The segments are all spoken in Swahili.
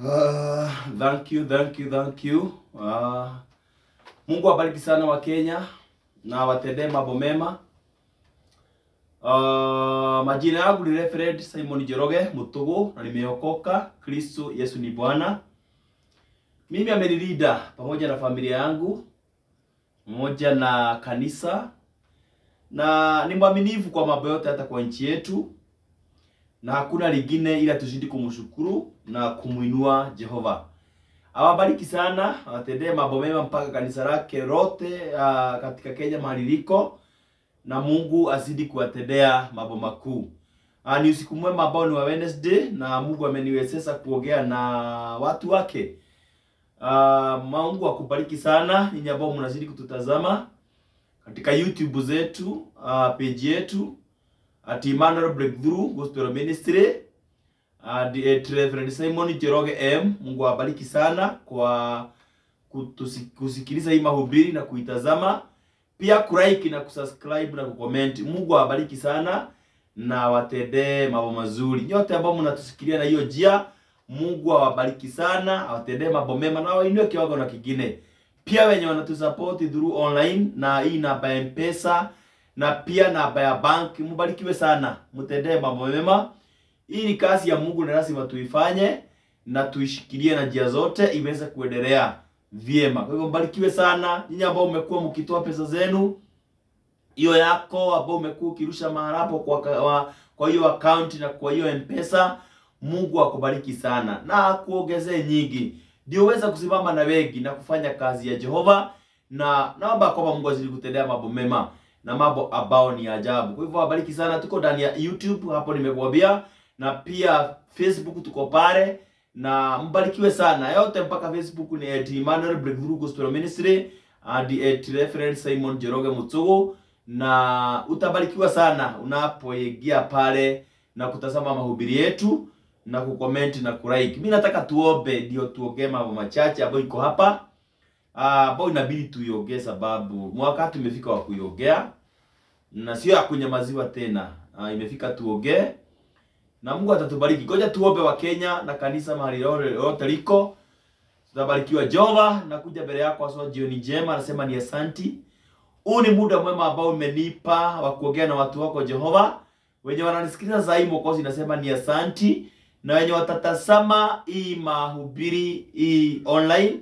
Uh, thank you, thank you, thank you. Uh, Mungu abariki sana wa Kenya na watendee mambo mema. Uh, majina yangu ni Reverend Simon Njoroge Mutugu na nimeokoka. Kristo Yesu ni Bwana. Mimi amenilinda pamoja na familia yangu pamoja na kanisa na ni mwaminifu kwa mambo yote, hata kwa nchi yetu, na hakuna lingine ila tuzidi kumshukuru na kumwinua Jehova. Awabariki sana, awatendee mambo mema mpaka kanisa lake lote uh, katika Kenya mahali liko, na Mungu azidi kuwatendea mambo makuu. Uh, ni usiku mwema ambao ni wa Wednesday na Mungu ameniwezesha kuongea na watu wake. Uh, Mungu akubariki sana ninyi ambao mnazidi kututazama katika YouTube zetu, uh, page yetu at Emmanuel Breakthrough Gospel Ministry uh, Reverend Simon Jeroge M. Mungu awabariki sana kwa kusikiliza hii mahubiri na kuitazama, pia kulike na kusubscribe na kucomment. Mungu awabariki sana na watendee mambo mazuri. Nyote ambao mnatusikilia na hiyo njia, Mungu awabariki sana, awatendee mambo mema na wainue kiwango na kingine. Pia wenye wanatusupport through online na hii namba ya M-Pesa na pia namba ya bank, Mubarikiwe sana, mtendee mambo mema. Hii ni kazi ya Mungu na lazima tuifanye na tuishikilie na njia zote iweze kuendelea vyema. Kwa hivyo mbarikiwe sana nyinyi ambao mmekuwa mkitoa pesa zenu, hiyo yako ambao umekuwa ukirusha mahali hapo kwa kwa, kwa hiyo account na kwa hiyo M-Pesa. Mungu akubariki sana na akuongezee nyingi, ndio uweze kusimama na wengi na kufanya kazi ya Jehova, na naomba kwamba Mungu azidi kutendea mambo mema na mambo ambao ni ajabu. Kwa hivyo wabariki sana. Tuko ndani ya YouTube hapo nimekuambia, na pia Facebook tuko pale, na mbarikiwe sana yote, mpaka Facebook ni at Emmanuel Breakthrough Gospel Ministry hadi at Reverend Simon Jeroge Mutsugu, na utabarikiwa sana unapoingia pale na kutazama mahubiri yetu na kukomenti na kulike. Mimi nataka tuombe ndio tuongee mambo machache ambayo iko hapa ambao inabidi tuiongee, sababu mwaka tumefika wa kuiongea na sio ya kunyamaziwa tena. Uh, imefika tuongee na Mungu atatubariki. Ngoja tuombe wa Kenya na kanisa mahali yote liko, tutabarikiwa. Jehova, nakuja mbele yako aswa jioni njema, nasema ni asanti. Huu ni muda mwema ambao umenipa wa kuongea na watu wako Jehova, wenye wananisikiliza saa hii Mwokozi, nasema ni asanti, na wenye watatazama hii mahubiri hii online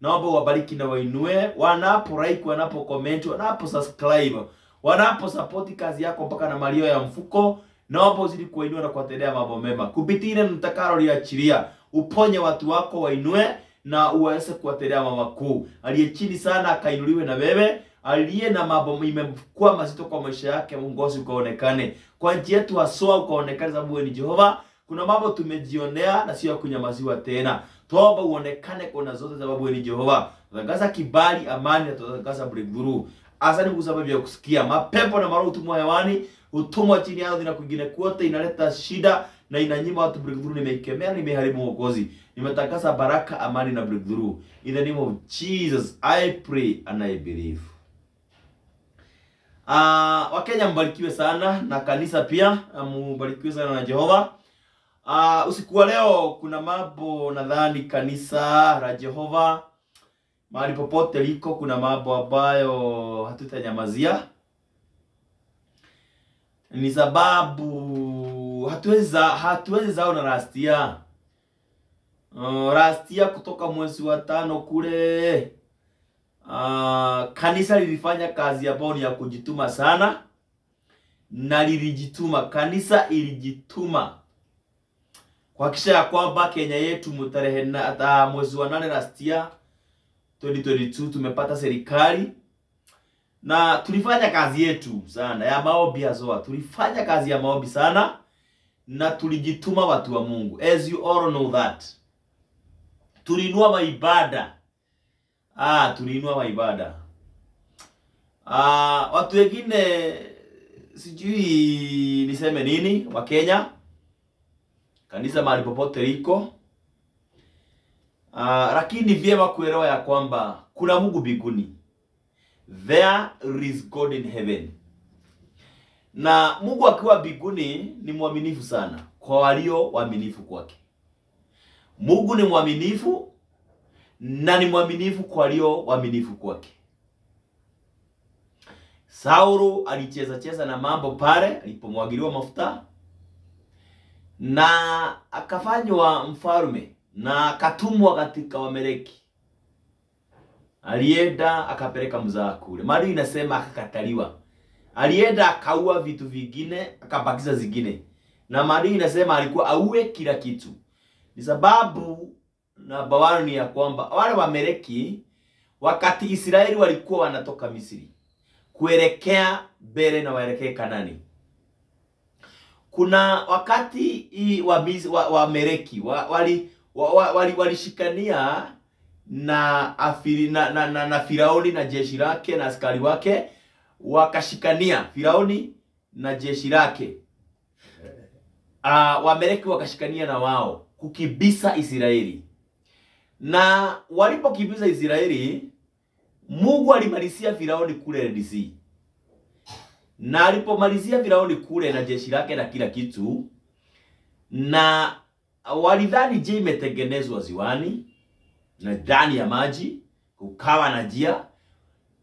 naomba wabariki na wainue, wanapo like, wanapo comment, wanapo subscribe, wanapo support kazi yako mpaka na malio ya mfuko. Naomba uzidi kuwainua na kuwatendea mambo mema kupitia ile nitakalo liachilia, uponye watu wako, wainue na uweze kuwatendea mambo makuu. Aliye chini sana akainuliwe na wewe, aliye na mambo imekuwa mazito kwa maisha yake, Mungu ukaonekane kwa nchi yetu, haswa ukaonekane, sababu wewe ni Jehova. Kuna mambo tumejionea na sio ya kunyamaziwa tena. Tuomba uonekane kwa na zote, sababu ni Jehova. Tangaza kibali, amani na tutangaza breakthrough. Asante kwa sababu ya kusikia. Mapepo na maroho utumwa hewani, utumwa chini yao na kwingine kote, inaleta shida na inanyima watu breakthrough. Nimeikemea, nimeharibu Mwokozi. Nimetangaza baraka, amani na breakthrough. In the name of Jesus, I pray and I believe. Ah, Wakenya mbarikiwe sana na kanisa pia, mbarikiwe sana na Jehova. Uh, usiku wa leo kuna mambo nadhani kanisa la Jehova mahali popote liko, kuna mambo ambayo hatutanyamazia. Ni sababu hatuwezi hatuwezi zao na rastia uh, rastia kutoka mwezi wa tano kule uh, kanisa lilifanya kazi ambayo ni ya kujituma sana, na lilijituma, kanisa ilijituma kuhakikisha ya kwamba Kenya yetu mtarehe na mwezi wa nane last year 2022 tumepata serikali. Na tulifanya kazi yetu sana ya maombi azoa, tulifanya kazi ya maombi sana na tulijituma, watu wa Mungu, as you all know that. Tulinua maibada. Ah, tulinua maibada. Ah, watu wengine sijui niseme nini wa Kenya kanisa mahali popote liko. Uh, lakini vyema kuelewa ya kwamba kuna Mungu mbinguni, there is God in heaven, na Mungu akiwa mbinguni ni mwaminifu sana kwa walio waaminifu kwake. Mungu ni mwaminifu na ni mwaminifu kwa walio waaminifu kwake. Sauru alicheza cheza na mambo pale alipomwagiliwa mafuta na akafanywa mfalme na akatumwa katika Wameleki. Alienda akapeleka mzaa kule, mali inasema akakataliwa. Alienda akaua vitu vingine akabakiza zingine, na mali inasema alikuwa auwe kila kitu. Ni sababu na bawano ni ya kwamba wale Wameleki wakati Israeli walikuwa wanatoka Misri kuelekea mbele na waelekee Kanani kuna wakati hii wa, wa, wa Mereki wa, wali wa, wali walishikania na, afiri, na, na, na, na Firauni na jeshi lake na askari wake wakashikania Firauni na jeshi lake. Uh, Wamereki wakashikania na wao kukibisa Israeli, na walipokibisa Israeli, Mungu alimalizia Firauni kule Red Sea na alipomalizia Firauni kule na jeshi lake na kila kitu, na walidhani je, imetengenezwa ziwani na ndani ya maji, kukawa na njia.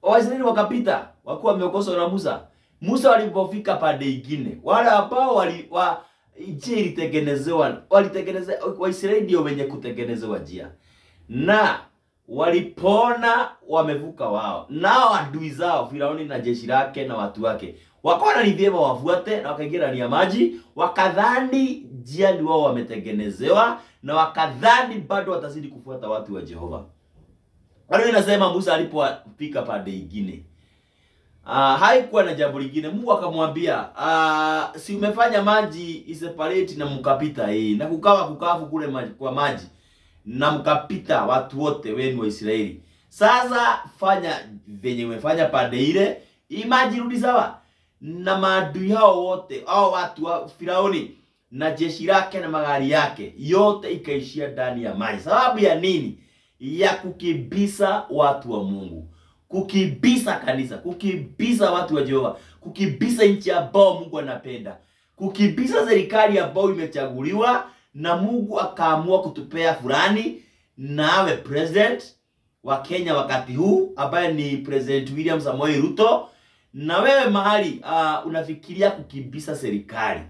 Waisraeli wakapita wakuwa wameokoswa na Musa. Musa walipofika pande ingine, wale ambao wali wa je ilitengenezewa, walitengeneza Waisraeli ndio wenye kutengenezewa njia, na walipoona wamevuka wao nao adui zao Firauni na jeshi lake na watu wake wakaona ni vyema wafuate, na wakaingia ndani ya maji, wakadhani njia ni wao wametengenezewa, na wakadhani bado watazidi kufuata watu wa Jehova. Bado inasema Musa alipofika pande ingine, uh, haikuwa na jambo lingine. Mungu akamwambia uh, si umefanya maji iseparate na mkapita hii na kukawa kukavu kule maji, kwa maji na mkapita watu wote wenu wa Israeli. Sasa fanya venye umefanya pande ile, imajirudi rudi sawa na maadui hao wote hao watu wa Firauni na jeshi lake na magari yake yote ikaishia ndani ya maji. Sababu ya nini? Ya kukibisa watu wa Mungu, kukibisa kanisa, kukibisa watu wa Jehova, kukibisa nchi ambao Mungu anapenda, kukibisa serikali ambayo imechaguliwa na Mungu akaamua kutupea fulani na awe president wa Kenya wakati huu ambaye ni President William Samoei Ruto. Na wewe mahali uh, unafikiria kukibisa serikali,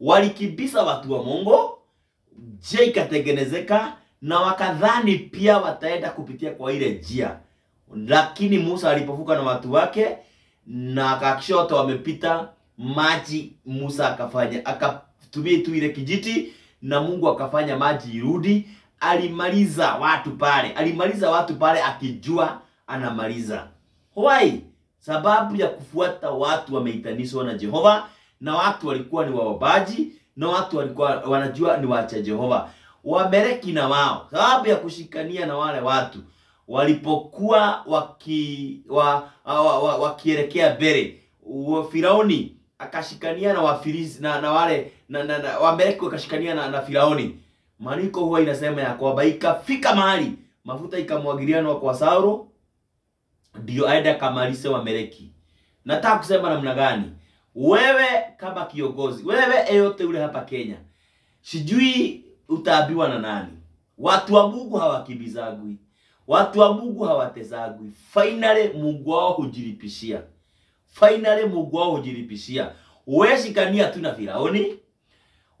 walikibisa watu wa Mungu, je, ikatengenezeka? Na wakadhani pia wataenda kupitia kwa ile njia, lakini Musa alipovuka na watu wake na akakishoto wamepita maji, Musa akafanya akatumia tu ile kijiti na Mungu akafanya maji irudi. Alimaliza watu pale, alimaliza watu pale akijua anamaliza. Why? Sababu ya kufuata watu wameitanishwa na Jehova, na watu walikuwa ni waobaji, na watu walikuwa wanajua ni wacha Jehova. Wameleki na wao, sababu ya kushikania na wale watu walipokuwa waki wa, wa, wa, wakielekea mbele, Firauni akashikania na Wafilisti na, na wale na, na, na Wameleki wakashikania na, na Firauni. Maandiko huwa inasema ya kwamba ikafika mahali mafuta ikamwagilianwa kwa Sauro ndio aende akamalize Wameleki. Nataka kusema namna gani? Wewe kama kiongozi, wewe eyote ule hapa Kenya, sijui utaambiwa na nani. Watu wa Mungu hawakibizagwi, watu wa Mungu hawatezagwi. Finally Mungu wao hujilipishia, finally Mungu wao hujilipishia. Wewe shikania tu na Firauni,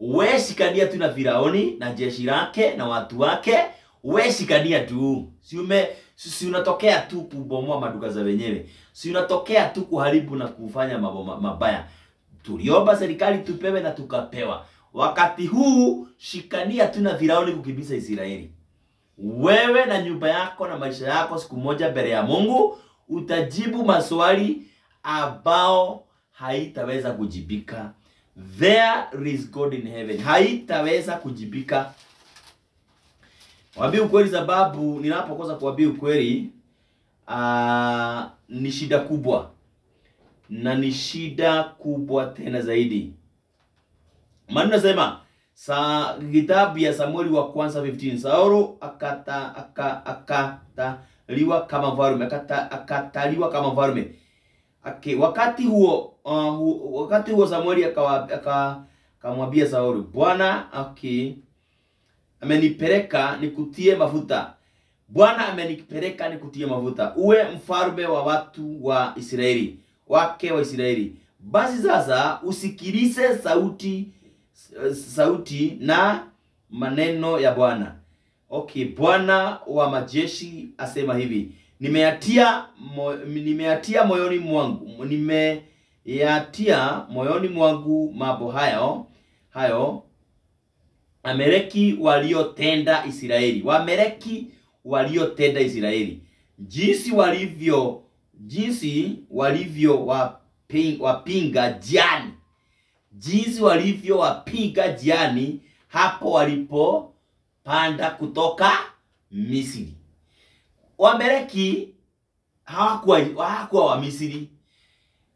wewe shikania tu na Firauni na jeshi lake na watu wake, weshikania shikania tu, si ume si unatokea tu kubomoa maduka za wenyewe, si unatokea tu kuharibu na kufanya mambo mabaya. Tuliomba serikali tupewe na tukapewa. Wakati huu shikania tu na Firauni kukibisa Israeli. Wewe na nyumba yako na maisha yako, siku moja mbele ya Mungu utajibu maswali ambao haitaweza kujibika. There is God in heaven, haitaweza kujibika. Waambie ukweli, sababu ninapokosa kuambia ukweli uh, ni shida kubwa na ni shida kubwa tena zaidi. Maana nasema sa kitabu ya Samueli wa kwanza 15 Saulo akata aka akataliwa kama mfalme akata akataliwa kama mfalme. Okay, wakati huo uh, hu, wakati huo Samueli akamwambia Sauli, Bwana okay amenipeleka nikutie mafuta. Bwana amenipeleka nikutie mafuta, uwe mfalme wa watu wa Israeli, wake wa Israeli. Basi sasa usikilize sauti sauti na maneno ya Bwana. Okay, Bwana wa majeshi asema hivi, nimeyatia mo, nimeyatia moyoni mwangu nimeyatia moyoni mwangu mambo hayo hayo Amereki waliotenda Israeli, Wamereki waliotenda Israeli, jinsi walivyo jinsi walivyo wapinga, wapinga jiani, jinsi walivyo wapinga jiani hapo walipopanda kutoka Misri. Wameleki hawakuwa hawakuwa wa Misri,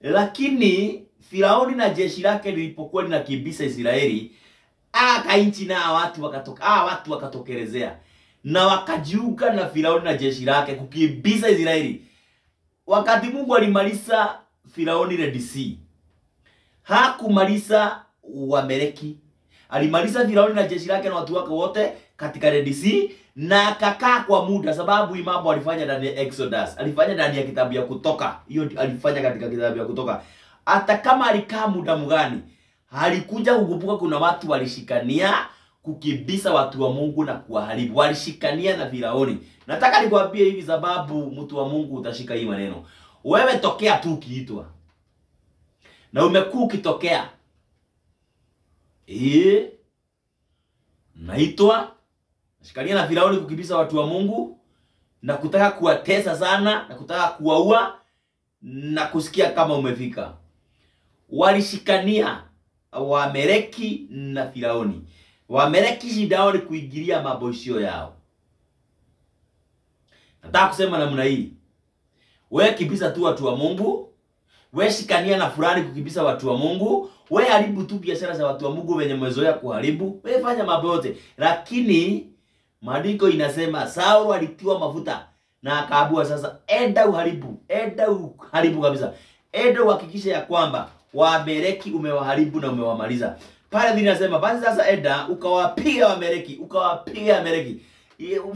lakini Firauni na jeshi lake lilipokuwa linakimbiza Israeli aka nchi na watu wakatoka, ah, watu wakatokelezea. Na wakajiunga na Firauni na jeshi lake kukibisa Israeli. Wakati Mungu alimaliza Firauni Red Sea, hakumaliza Wameleki, alimaliza Firauni na jeshi lake na watu wake wote katika Red Sea, na akakaa kwa muda, sababu hii mambo alifanya ndani ya Exodus, alifanya ndani ya kitabu ya Kutoka. Hiyo alifanya katika kitabu ya Kutoka. Hata kama alikaa muda mgani, alikuja kukumbuka kuna watu walishikania kukibisa watu wa Mungu na kuwaharibu, walishikania na Firauni. Nataka nikwambie hivi, sababu mtu wa Mungu utashika hii maneno. Wewe tokea tu ukiitwa na umekuwa ukitokea, eh, naitwa shikania na Firauni kukibisa watu wa Mungu na kutaka kuwatesa sana na kutaka kuwaua na kusikia kama umefika. Walishikania Wameleki na Firauni. Wameleki shida yao ni kuingilia maboshio yao. Nataka kusema namna hii, wewe kibisa tu watu wa Mungu, wewe shikania na fulani kukibisa watu wa Mungu, wewe haribu tu biashara za watu wa Mungu wenye mwezoea kuharibu, wewe fanya mambo yote, lakini maandiko inasema Saulo alitiwa mafuta na akaabua, sasa enda uharibu, enda uharibu kabisa, enda uhakikishe ya kwamba Waamereki umewaharibu na umewamaliza. Pale Biblia inasema basi sasa enda ukawapiga Waamereki, ukawapiga Waamereki.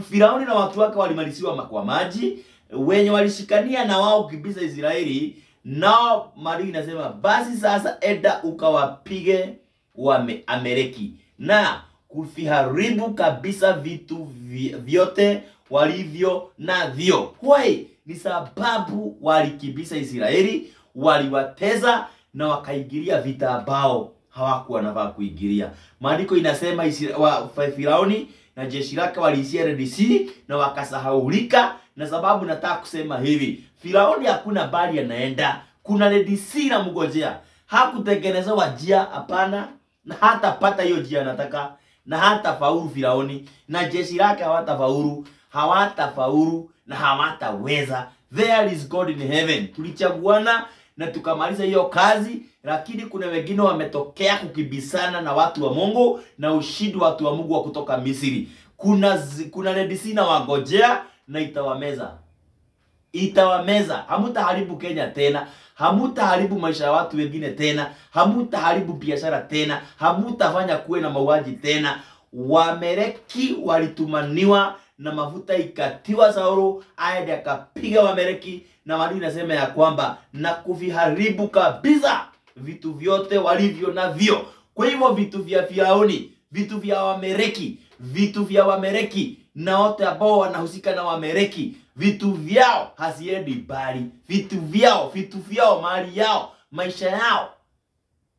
Firauni na watu wake walimaliziwa kwa maji, wenye walishikania na wao kukimbiza Israeli, nao Maandiko inasema basi sasa enda ukawapige Waamereki na kuviharibu kabisa vitu vyote walivyo navyo. Why? Ni sababu walikibisa Israeli, waliwateza na wakaingilia vita ambao hawakuwa wanafaa kuingilia. Maandiko inasema wa Firauni na jeshi lake waliishia Red na wakasahaulika, na sababu nataka kusema hivi, Firauni hakuna bali anaenda, kuna Red Sea na mgojea. Hakutengenezewa njia, hapana, na hata pata hiyo njia anataka, na hata faulu Firauni na jeshi lake hawatafaulu, hawatafaulu na hawataweza. There is God in heaven. Tulichaguana na tukamaliza hiyo kazi, lakini kuna wengine wametokea kukibisana na watu wa Mungu na ushindi watu wa Mungu wa kutoka Misri. Kuna kuna redisina na wagojea na itawameza, itawameza. Hamutaharibu Kenya tena, hamutaharibu maisha ya watu wengine tena, hamutaharibu biashara tena, hamutafanya kuwe na mauaji tena. Wamereki walitumaniwa na mafuta ikatiwa Sauru aende akapiga Wamereki, na maandiko inasema ya kwamba na kuviharibu kabisa vitu vyote walivyo navyo. Kwa hivyo vitu vya Firauni, vitu vya Wamereki, vitu vya Wamereki na wote ambao wanahusika na Wameleki, vitu vyao haziendi bali vitu vyao, vitu vyao, mali yao, maisha yao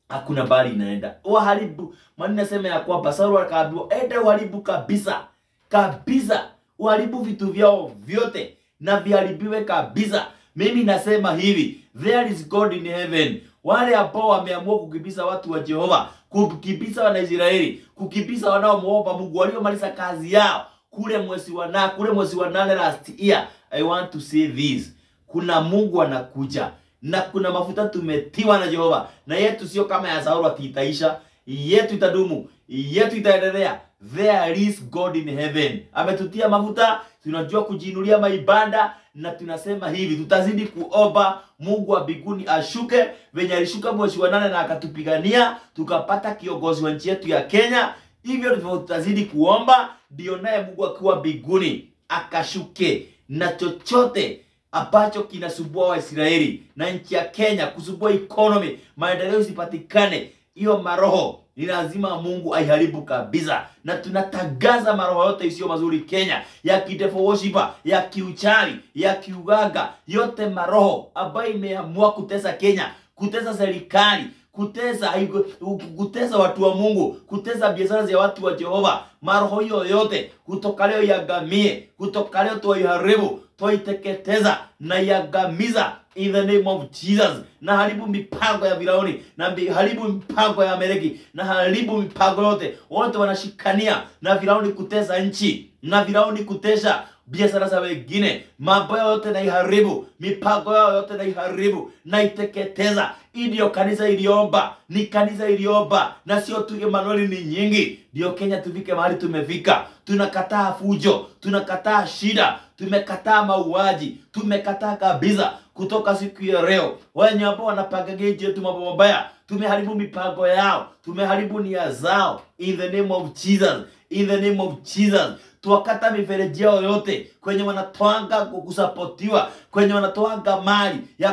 hakuna bali inaenda. Waharibu. Maana nasema ya kwamba Saulo akaambiwa ende uharibu kabisa kabisa, uharibu vitu vyao vyote na viharibiwe kabisa. Mimi nasema hivi, there is God in heaven. Wale ambao wameamua kukibisa watu wa Jehova, kukibisa Wanaisraeli, Israeli, kukimbiza wanaomuomba Mungu, waliomaliza kazi yao kule mwezi wa na kule mwezi wa nane last year. I want to say this, kuna Mungu anakuja na kuna mafuta tumetiwa na Jehova, na yetu sio kama ya Saulo atitaisha yetu itadumu, yetu itaendelea. There is God in heaven. Ametutia mafuta, tunajua kujiinulia maibanda na tunasema hivi, tutazidi kuomba Mungu wa mbinguni ashuke venye alishuka mwezi wa nane na akatupigania tukapata kiongozi wa nchi yetu ya Kenya. Hivyo ndivyo tutazidi kuomba, ndio naye Mungu akiwa biguni akashuke na chochote ambacho kinasumbua Waisraeli na nchi ya Kenya, kusumbua economy, maendeleo isipatikane, hiyo maroho ni lazima Mungu aiharibu kabisa, na tunatangaza maroho yote isiyo mazuri Kenya, ya kidevil worshiper, ya kiuchawi, ya kiuganga, yote maroho ambayo imeamua kutesa Kenya, kutesa serikali kutesa kutesa watu wa Mungu, kuteza biashara za watu wa Jehova. Maroho hiyo yote kutoka leo yagamie, kutoka leo tuiharibu, tuiteketeza na yagamiza in the name of Jesus, na haribu mipango ya Firauni na haribu mipango ya Amaleki na haribu mipango yote, wote wanashikania na Firauni kutesa nchi na Firauni kutesha biashara za wengine, mambo yao yote naiharibu, mipango yao yote naiharibu, naiteketeza. Hii ndio kanisa iliomba, ni kanisa iliomba, na sio tu Emmanuel, ni nyingi. Ndio Kenya tufike mahali tumefika. Tunakataa fujo, tunakataa shida, tumekataa mauaji, tumekataa kabisa. Kutoka siku ya leo, wenye ambao wanapanga nchi yetu mambo mabaya, tumeharibu mipango yao, tumeharibu nia zao, in the name of Jesus, in the name of Jesus. Tuwakata mifereji yao yote kwenye wanatoanga kusapotiwa kwenye wanatoanga mali ya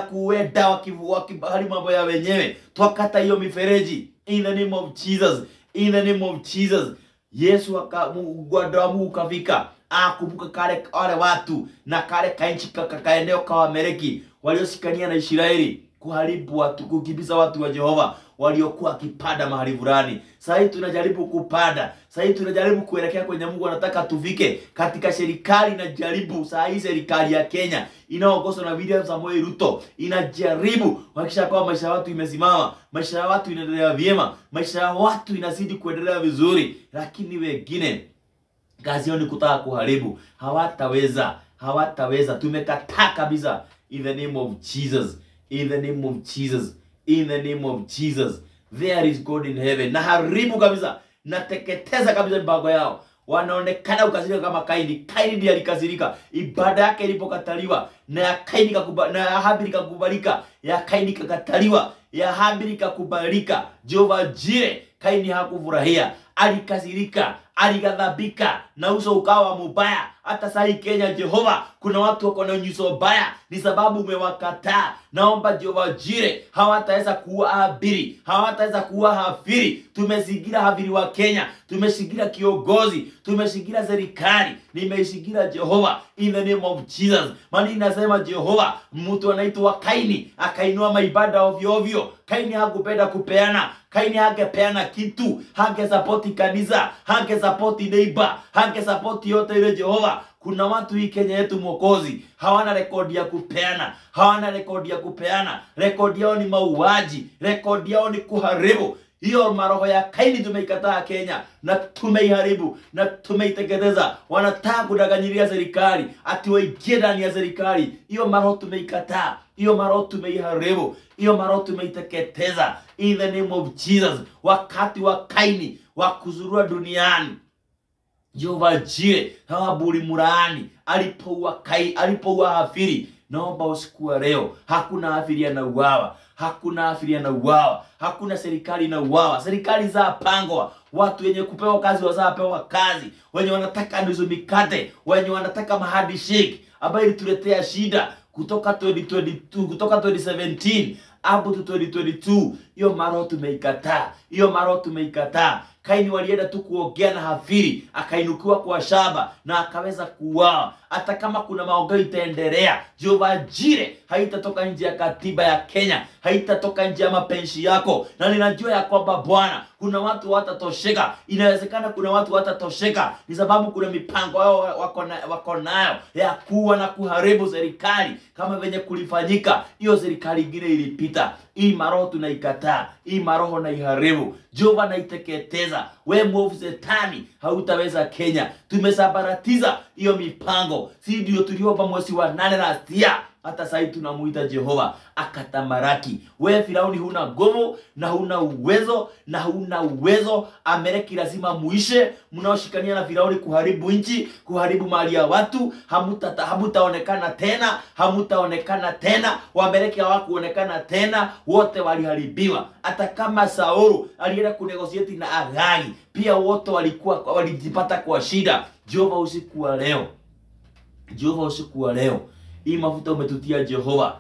wakivu- wakiharibu mambo ya wenyewe. Twakata hiyo mifereji. In the name of Jesus in the name of Jesus. Yesu aka gwada wa Mungu kafika akumbuka kale wale watu na kale kainchi kakaeneo kawa ka Wameleki walioshikania na Israeli kuharibu watu kukimbiza watu wa Jehova waliokuwa wakipanda mahali fulani. Sasa hii tunajaribu kupanda, sasa hii tunajaribu kuelekea kwenye Mungu anataka tufike katika serikali. Inajaribu sasa hii serikali ya Kenya inaongozwa na William Samoei Ruto inajaribu kuhakikisha kwamba maisha ya watu imesimama, maisha ya watu inaendelea vyema, maisha ya watu inazidi kuendelea vizuri, lakini wengine kazi yao ni kutaka kuharibu. Hawataweza, hawataweza. Tumekataa kabisa, in the name of Jesus, in the name of Jesus, in the name of Jesus. There is God in heaven. Na haribu kabisa, nateketeza kabisa mipango yao. Wanaonekana kukasirika kama Kaini. Kaini ndiye alikasirika, ibada yake ilipokataliwa na ya Kaini kakuba, na ya Habili kakubalika, ya Kaini kakataliwa, ya Habili kakubalika. Jehova Jire, Kaini hakufurahia, alikasirika, alighadhabika na uso ukawa mubaya. Hata sahi Kenya, Jehova, kuna watu wako na nyuso mbaya, ni sababu umewakataa. Naomba Jehova Jire, hawataweza kuwa habiri, hawataweza kuwa Hafiri. Tumezingira Hafiri wa Kenya, tumeshingira kiongozi, tumeshingira serikali, nimeishingira Jehova in the name of Jesus. Maana inasema Jehova, mtu anaitwa Kaini akainua maibada ovyo ovyo. Kaini hakupenda kupeana, Kaini hangepeana kitu, hangesapoti kanisa, neiba neighbor, hangesapoti yote ile Jehova. Kuna watu hii Kenya yetu Mwokozi hawana rekodi ya kupeana, hawana rekodi ya kupeana. Rekodi yao ni mauaji, rekodi yao ni kuharibu. Hiyo maroho ya Kaini tumeikataa Kenya na tumeiharibu na tumeiteketeza. Wanataka kudanganyiria serikali ati waingie ndani ya serikali. Hiyo maroho tumeikataa, hiyo maroho tumeiharibu, hiyo maroho tumeiteketeza in the name of Jesus. Wakati wa Kaini wa kuzurua duniani Jehova Jire hawaburi muraani alipoua Kai alipoua Hafiri. Naomba usiku wa leo, hakuna abiria na uawa, hakuna abiria na uawa, hakuna serikali na uawa. Serikali za pangwa, watu wenye kupewa kazi wazapewa kazi, wenye wanataka nusu mikate, wenye wanataka mahadi mahadishiki ambayo ilituletea shida kutoka 2022 kutoka 2017 hapo tu 2022. Hiyo maro tumeikataa, hiyo maro tumeikataa. Kaini walienda tu kuongea na Hafiri, akainukiwa kwa shaba na akaweza kuuawa. Hata kama kuna maongeo itaendelea, Jehova Jire haitatoka nje ya katiba ya Kenya, haitatoka nje ya mapenshi yako, na ninajua ya kwamba Bwana, kuna watu watatosheka. Inawezekana kuna watu watatosheka, ni sababu kuna mipango yao wako na, wako nayo ya kuwa na kuharibu serikali kama venye kulifanyika hiyo serikali ingine ilipita. Hii maroho tunaikataa, hii maroho naiharibu. Jehova naiteketeza. We mwovu zetani hautaweza Kenya. Tumesabaratiza hiyo mipango, si ndio tuliomba mwezi wa nane last year hata sai tunamuita Jehova akatamaraki. We Firauni huna nguvu na huna uwezo na huna uwezo. Ameleki lazima muishe, mnaoshikania na Firauni kuharibu nchi, kuharibu mali ya watu, hamuta hamutaonekana tena, hamutaonekana tena. Wameleki hawakuonekana tena, wote waliharibiwa. Hata kama Saulu alienda kunegosieti na Agagi, pia wote walikuwa walijipata kwa shida. Jehova usiku wa leo Jehova usiku wa leo, hii mafuta umetutia Jehova,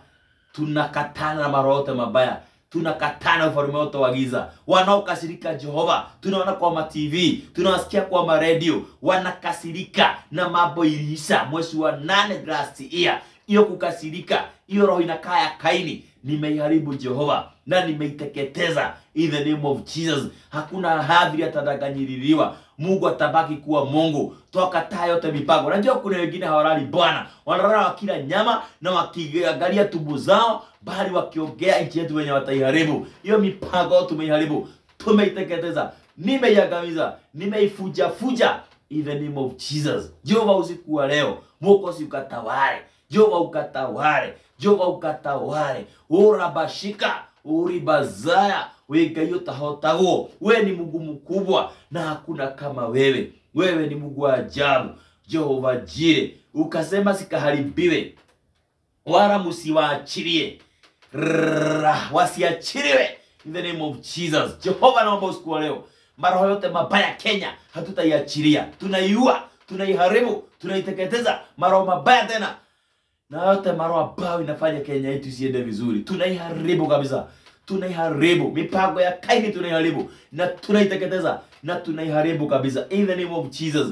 tunakatana na maroho yote mabaya, tunakatana ufalme wote wa giza wanaokasirika Jehova. Tunaona kwa ma TV, tunawasikia kwa ma radio, wanakasirika na mambo iliisha mwezi wa nane last year. Hiyo kukasirika, hiyo roho inakaa ya Kaini, nimeiharibu Jehova na nimeiteketeza in the name of Jesus. Hakuna hadhi atadanganyiriliwa. Mungu atabaki kuwa Mungu. Twakataa yote mipango. Unajua kuna wengine hawalali Bwana, wanalala wakila nyama na wakiangalia tumbo zao, bali wakiongea nchi yetu wenye wataiharibu. Hiyo mipango tumeiharibu, tumeiteketeza, nimeiangamiza, nimeifujafuja. In the name of Jesus. Jehova, usiku wa leo. Mwokozi ukatawale, Jehova ukatawale, Jehova ukatawale, urabashika. Uribazaya wegayo utahotagwo, We ni Mungu mkubwa na hakuna kama wewe. Wewe ni Mungu wa ajabu, Jehova Jire. Ukasema sikaharibiwe. Wala msiwaachilie, wasiachiliwe. In the name of Jesus. Jehova, naomba usiku wa leo. Maroho yote mabaya Kenya hatutaiachilia, tunaiua, tunaiharibu, tunaiteketeza. Maroho mabaya tena. Na yote maroho ambayo inafanya Kenya yetu isiende vizuri, tunaiharibu kabisa, tunaiharibu. Mipango ya Kaini tunaiharibu na tunaiteketeza na tunaiharibu kabisa in the name of Jesus.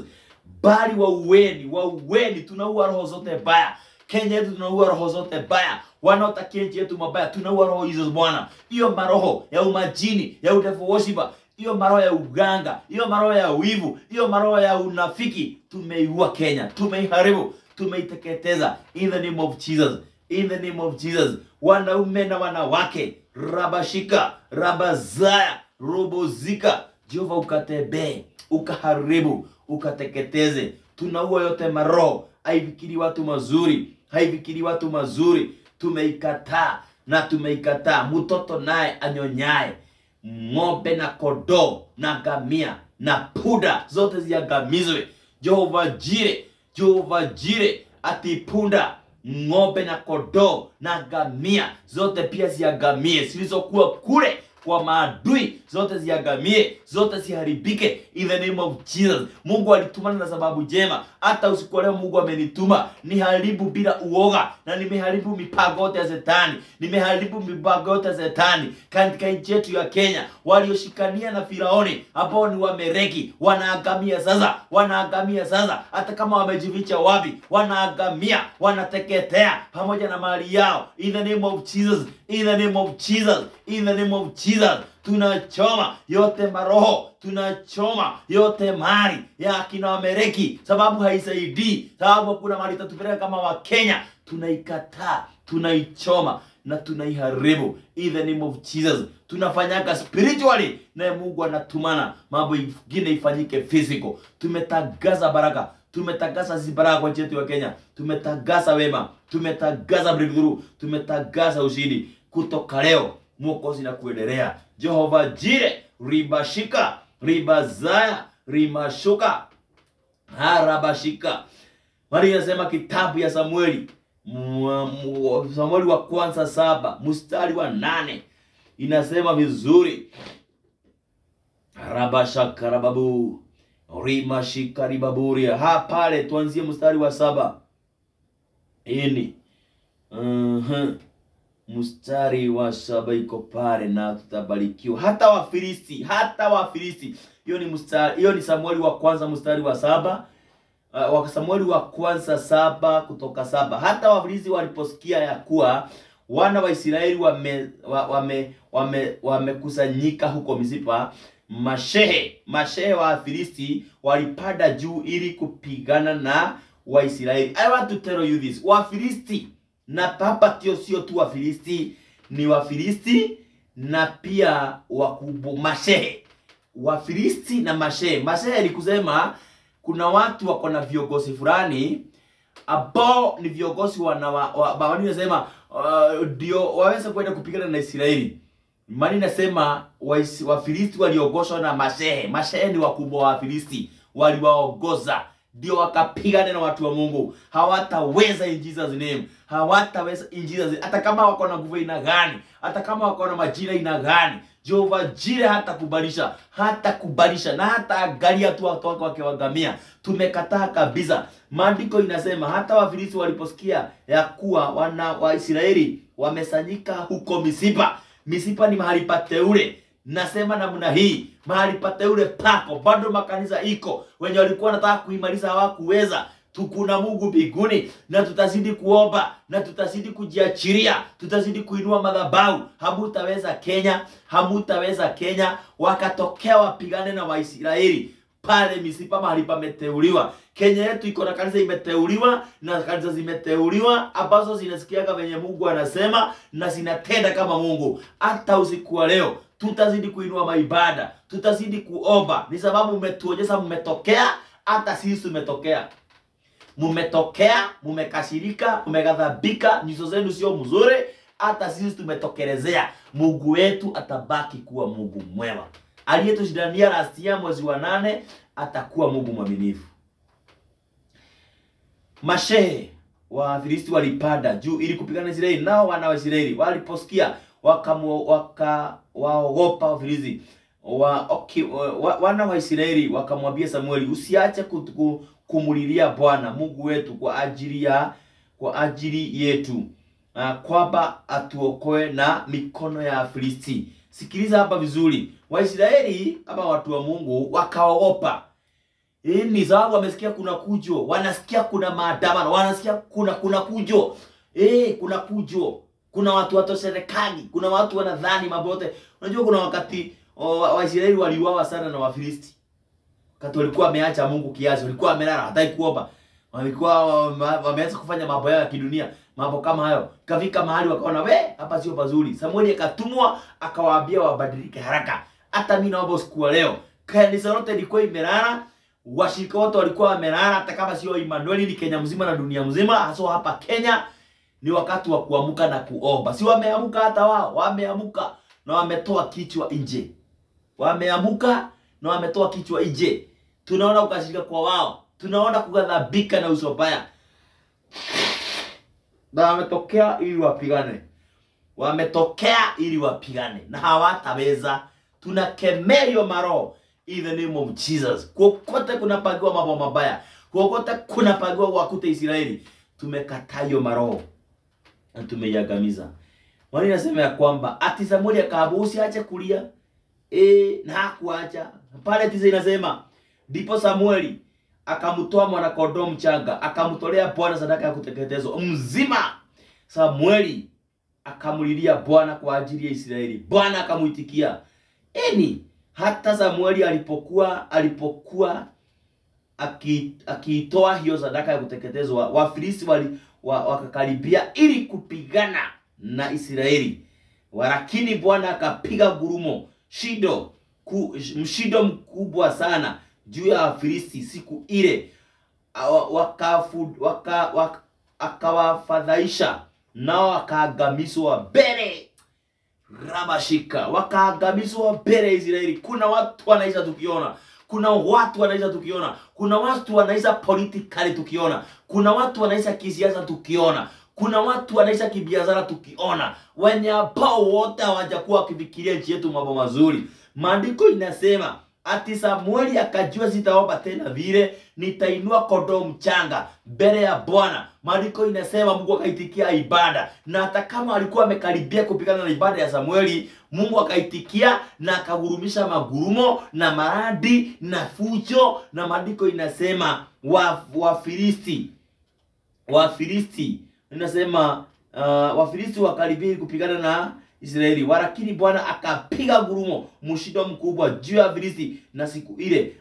Bali waueni, waueni, tunaua roho zote baya Kenya yetu, tunaua roho zote baya wanaotakia nchi yetu mabaya, tunaua roho hizo Bwana. Hiyo maroho ya umajini, ya devil worshiper, hiyo maroho ya uganga, hiyo maroho ya wivu, hiyo maroho ya unafiki, tumeiua Kenya, tumeiharibu tumeiteketeza in the name of Jesus, in the name of Jesus. Wanaume na wanawake, rabashika, rabazaya, robozika, Jehova ukatebee ukaharibu, ukateketeze. Tunaua yote maroho, haifikiri watu mazuri, haifikiri watu mazuri. Tumeikataa na tumeikataa. Mtoto naye anyonyae ng'ombe na kodoo na ngamia na punda zote ziangamizwe. Jehova Jire, Jehova Jire, ati punda, ng'ombe na kondoo na ngamia. Zote pia ziangamie, zilizokuwa kule kwa maadui zote ziangamie, zote ziharibike in the name of Jesus. Mungu alitumana na sababu njema. Hata usiku leo Mungu amenituma niharibu bila uoga, na nimeharibu mipango yote ya Shetani, nimeharibu mipango yote ya Shetani katika nchi yetu ya Kenya. Walioshikania na Firaoni ambao ni Wamereki wanaangamia sasa, wanaangamia sasa, hata kama wamejificha wapi, wanaangamia, wanateketea pamoja na mali yao in the name of Jesus, in the name of Jesus, in the name of Jesus. Tunachoma. Yote maroho, tunachoma. Yote mali ya akina Wamereki, sababu haisaidii, sababu hakuna mali itatupeleka kama Wakenya. Tunaikataa, tunaichoma na tunaiharibu. In the name of Jesus. Tunafanyaga spiritually. Naye Mungu anatumana. Mambo ingine ifanyike physical. Tumetangaza baraka, tumetangaza zibaraka baraka kwa nchi yetu ya Kenya, tumetangaza wema, tumetangaza breakthrough, tumetangaza ushindi. Kutoka leo Mwokozi na kuendelea. Jehova Jire, ribashika, ribazaya, rimashuka, harabashika. Mari inasema kitabu ya Samueli Samueli wa kwanza saba mstari wa nane inasema vizuri, rabashaka rababu rimashika ribaburia. Ha, pale tuanzie mstari wa saba ini Mhm. Mstari wa saba iko pale na tutabarikiwa. Hata Wafilisti, hata Wafilisti, hiyo ni mstari, hiyo ni Samueli wa kwanza mstari wa saba uh, wa Samueli wa kwanza saba kutoka saba. Hata Wafilisti waliposikia ya kuwa wana wa Israeli wame wame, wame wame wamekusanyika huko mizipa mashehe mashehe wa Wafilisti walipanda juu ili kupigana na Waisraeli. I want to tell you this. Wafilisti na hapa sio tu Wafilisti, ni Wafilisti na pia wakubwa mashehe. Wafilisti na mashehe. Mashehe ni kusema kuna watu wako na viongozi fulani ambao ni viongozi wana wa, wa, wa, uh, waweze kwenda kupigana na Israeli. Mani nasema Wafilisti waliogoshwa na mashehe. Mashehe ni wakubwa wa Wafilisti, waliwaongoza ndio wakapigane na watu wa Mungu. Hawataweza in Jesus name, hawataweza in Jesus. Hata kama wako na nguvu ina gani, hata kama wako na majira ina gani, Jehova Jire hata kubalisha, hata kubalisha na hata angalia tu watu wake wakiwagamia. Tumekataa kabisa. Maandiko inasema hata Wafilisti waliposikia ya kuwa wana wa Israeli wamesanyika huko Misipa. Misipa ni mahali pateule. Nasema namna hii, mahali pateule pako bado makanisa iko, wenye walikuwa wanataka kuimaliza hawakuweza. Tukuna Mungu mbinguni na tutazidi kuomba na tutazidi kujiachiria, tutazidi kuinua madhabahu. Hamutaweza Kenya, hamutaweza Kenya. Wakatokea wapigane na Waisraeli pale Misipa, mahali pameteuliwa. Kenya yetu iko na kanisa imeteuliwa na kanisa zimeteuliwa ambazo zinasikiaga venye Mungu anasema na zinatenda kama Mungu. Hata usiku wa leo tutazidi kuinua maibada, tutazidi kuomba, ni sababu mmetuonyesha mmetokea, hata sisi tumetokea mumetokea, mumekashirika, mumeghadhabika, nyuso zenu sio mzuri, hata sisi tumetokelezea. Mungu wetu atabaki kuwa Mungu mwema, aliyetushindania last year mwezi wa nane atakuwa Mungu mwaminifu. Mashehe wa Filisti walipanda juu ili kupigana na Israeli, nao wana wa Israeli waliposikia wakamu- wakawaogopa Wafilisti wa, okay, wa, wana wa Israeli wakamwambia Samueli, usiache kumulilia Bwana Mungu wetu kwa ajili ya kwa ajili yetu uh, kwamba atuokoe na mikono ya Filisti. Sikiliza hapa vizuri, Waisraeli kama watu wa Mungu wakaogopa. Hii ni sababu wamesikia kuna kujo, wanasikia kuna maandamano, wanasikia kuna kuna kujo. Eh, kuna kujo. Kuna watu watu serikali, kuna watu wanadhani mambo yote. Unajua kuna wakati Waisraeli waliuawa sana na Wafilisti. Wakati walikuwa wameacha Mungu kiasi, walikuwa wamelala, hataki kuomba. Walikuwa wameanza kufanya mambo yao ya kidunia, mambo kama hayo. Kafika mahali wakaona, we, hapa sio pazuri. Samueli akatumwa akawaambia wabadilike haraka. Hata mimi naomba usiku wa leo, kanisa lote lilikuwa imelala, washirika wote walikuwa wamelala, hata kama sio Emmanuel, ni Kenya mzima na dunia mzima, hasa hapa Kenya ni wakati wa kuamka na kuomba. Si wameamka hata wao, wameamka na wametoa kichwa nje, wameamka na wametoa kichwa nje. Tunaona kukasirika kwa wao, tunaona kughadhabika na uso mbaya, na wametokea ili wapigane, wametokea ili wapigane. Na hawataweza. Tunakemea hiyo maroho. In the name of Jesus. Kokote kunapangiwa mambo mabaya, kokote kunapangiwa wakute Israeli, tumekataa hiyo maroho na tumeiangamiza. Maana inasema ya kwamba ati Samueli akaambiwa usiache kulia e, na hakuacha pale. Tisa inasema ndipo Samueli akamtoa mwanakondoo mchanga akamtolea Bwana sadaka ya kuteketezwa mzima. Samueli akamlilia Bwana kwa ajili ya Israeli, Bwana akamuitikia. Eni hata Samueli alipokuwa alipokuwa aki- hiyo sadaka ya kuteketezwa, Wafilisti wali wa, wakakaribia ili kupigana na Israeli, walakini Bwana akapiga gurumo shido ku, mshido mkubwa sana juu ya Wafilisti siku ile, waka, akawafadhaisha nao wakaagamizwa mbele. Rabashika, wakaangamizwa mbele Israeli. Kuna watu wanaisha tukiona, kuna watu wanaweza tukiona, kuna watu wanaweza politically tukiona, kuna watu wanaweza kisiasa tukiona, kuna watu wanaweza kibiashara tukiona, wenye ambao wote hawajakuwa wakifikiria nchi yetu mambo mazuri. Maandiko inasema ati Samueli akajua sitaomba tena vile, nitainua kondoo mchanga mbele ya Bwana. Maandiko inasema Mungu akaitikia ibada, na hata kama alikuwa amekaribia kupigana na ibada ya Samueli, Mungu akaitikia na akagurumisha magurumo na maradi na fujo, na maandiko inasema wa Wafilisti Wafilisti inasema uh, Wafilisti wakaribia kupigana na Israeli, walakini Bwana akapiga gurumo mshindo mkubwa juu ya Filisti, na siku ile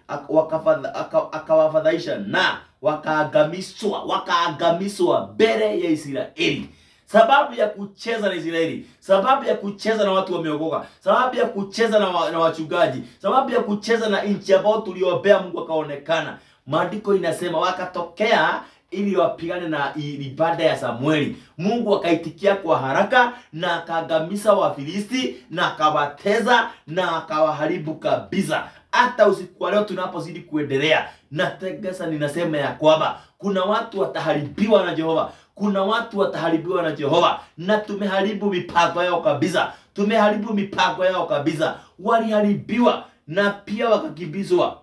akawafadhaisha na wakaangamizwa, wakaangamizwa mbele ya Israeli. Sababu ya kucheza na Israeli, sababu ya kucheza na watu wameokoka, sababu ya kucheza na, wa, na wachungaji, sababu ya kucheza na nchi ambayo tuliombea Mungu akaonekana. Maandiko inasema wakatokea ili wapigane na ibada ya Samueli. Mungu akaitikia kwa haraka na akaangamiza Wafilisti na akawateza na akawaharibu kabisa. Hata usiku wa leo tunapozidi kuendelea, na tegesa ninasema ya kwamba kuna watu wataharibiwa na Jehova, kuna watu wataharibiwa na Jehova, na tumeharibu mipango yao kabisa, tumeharibu mipango yao kabisa. Waliharibiwa na pia wakakimbizwa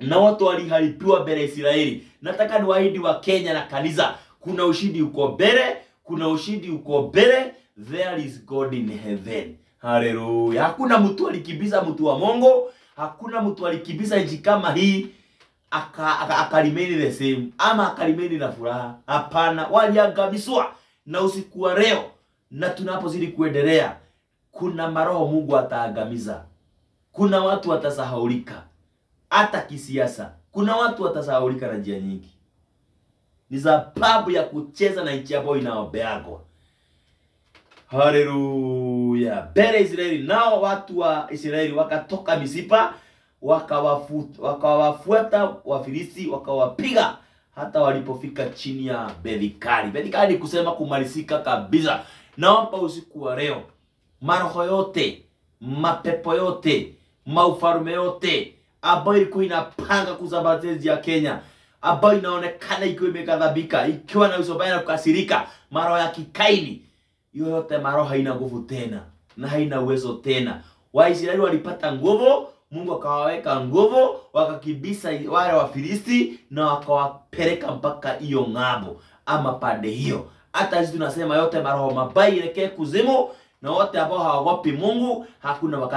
na watu waliharibiwa mbele ya Israeli. Nataka niwaahidi wa Kenya na kanisa, kuna ushindi uko mbele, kuna ushindi uko mbele. There is God in heaven. Haleluya! Hakuna mtu alikimbiza mtu wa Mungu, hakuna mtu alikimbiza nchi kama hii aka, aka, akalimeni the same ama akalimeni na furaha. Hapana, waliangamizwa. Na usiku wa leo na tunapozidi kuendelea, kuna maroho Mungu ataangamiza, kuna watu watasahaulika hata kisiasa. Kuna watu watasahaulika na njia nyingi, ni sababu ya kucheza na nchi ambayo inaobeagwa. Haleluya! Mbele Israeli, nao watu wa Israeli wakatoka Misipa wakawafu- wakawafuata Wafilisti wakawapiga hata walipofika chini ya Bethikari. Bethikari kusema kumalizika kabisa. Naomba usiku wa leo maroho yote, mapepo yote, maufarume yote ambayo ilikuwa inapanga nchi ya Kenya, ambayo inaonekana ikiwa imekadhabika, ikiwa na uso mbaya na kukasirika, maroho ya kikaini, hiyo yote maroho haina nguvu tena na haina uwezo tena. Waisraeli walipata nguvu, Mungu akawaweka nguvu, wakakibisa wale Wafilisti na wakawapeleka mpaka hiyo ng'ambo ama pande hiyo. Hata sisi tunasema yote maroho mabaya ilekee kuzimu, na wote ambao hawaogopi Mungu, hakuna wakati